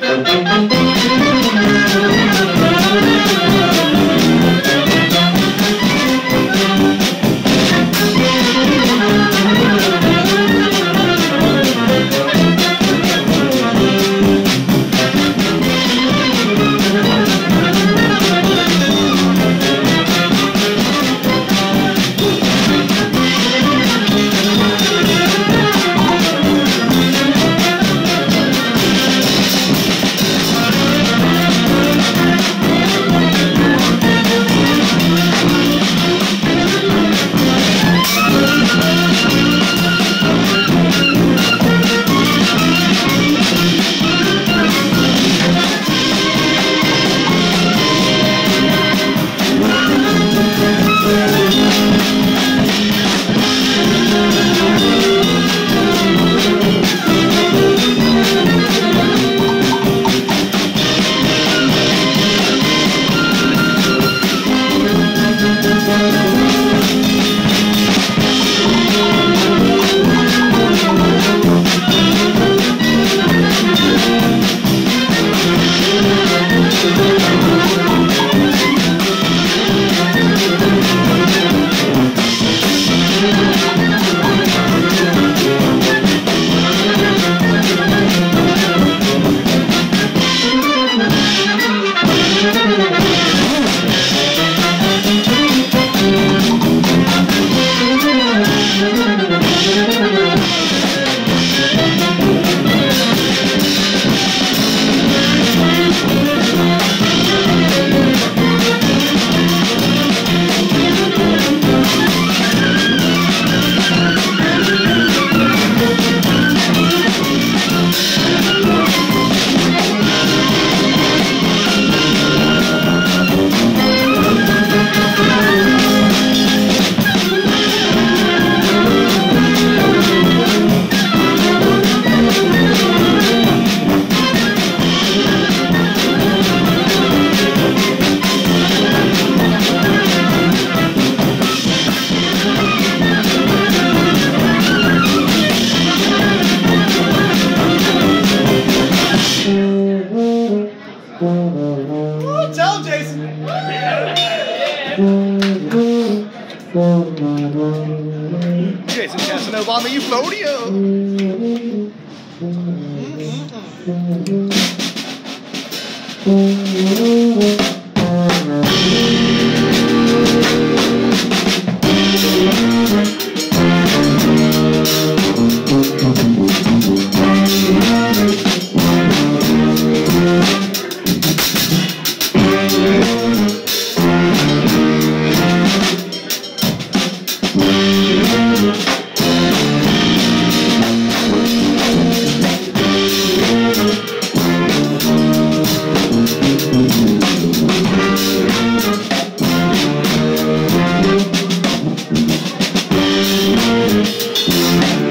Thank you. Ooh, tell Jason. Jason Casanova on the Música